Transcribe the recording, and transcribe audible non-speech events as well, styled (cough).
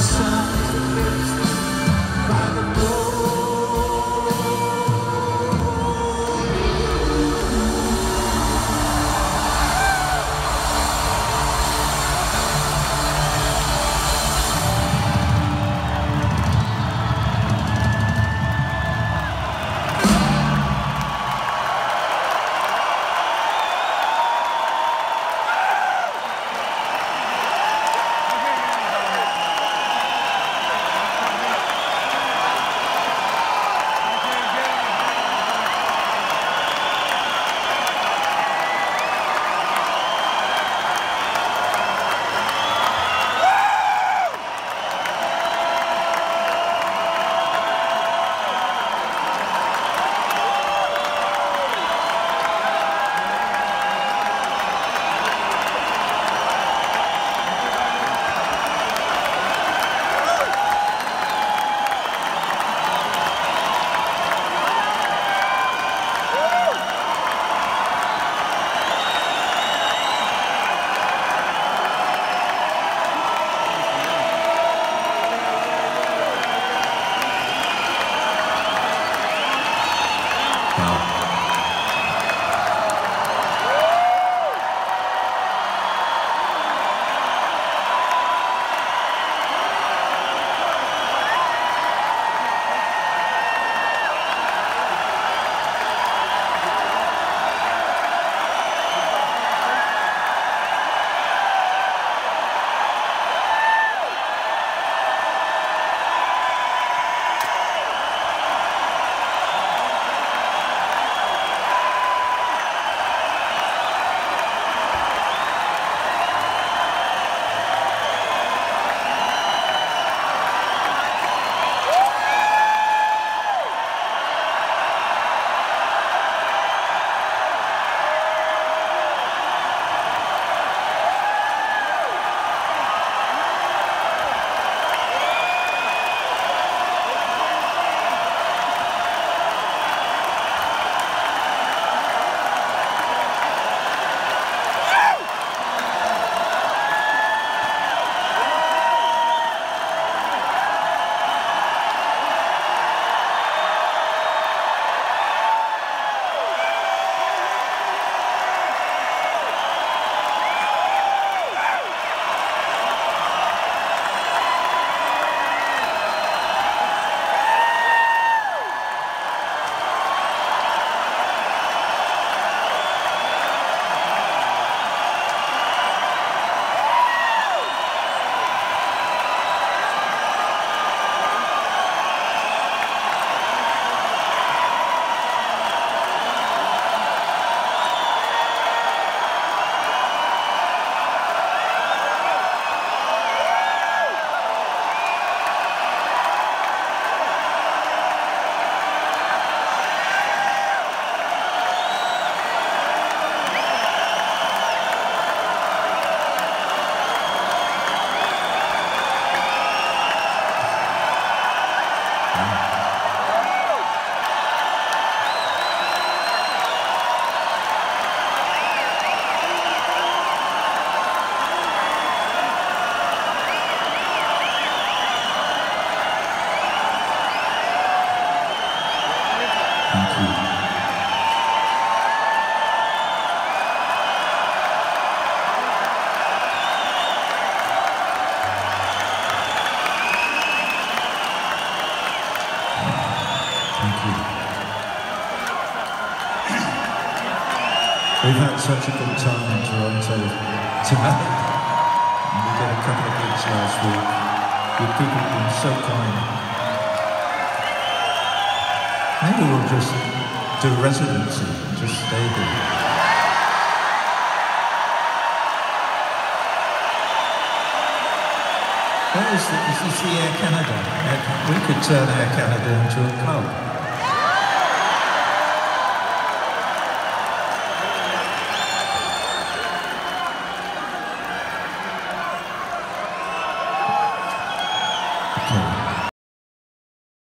sun. Wow. We've had such a good time in Toronto tonight. (laughs) We did a couple of gigs last week. With people have been so kind. Maybe we'll just do residency just stay there. Where is, the, is this the Air Canada? We could turn Air Canada into a pub.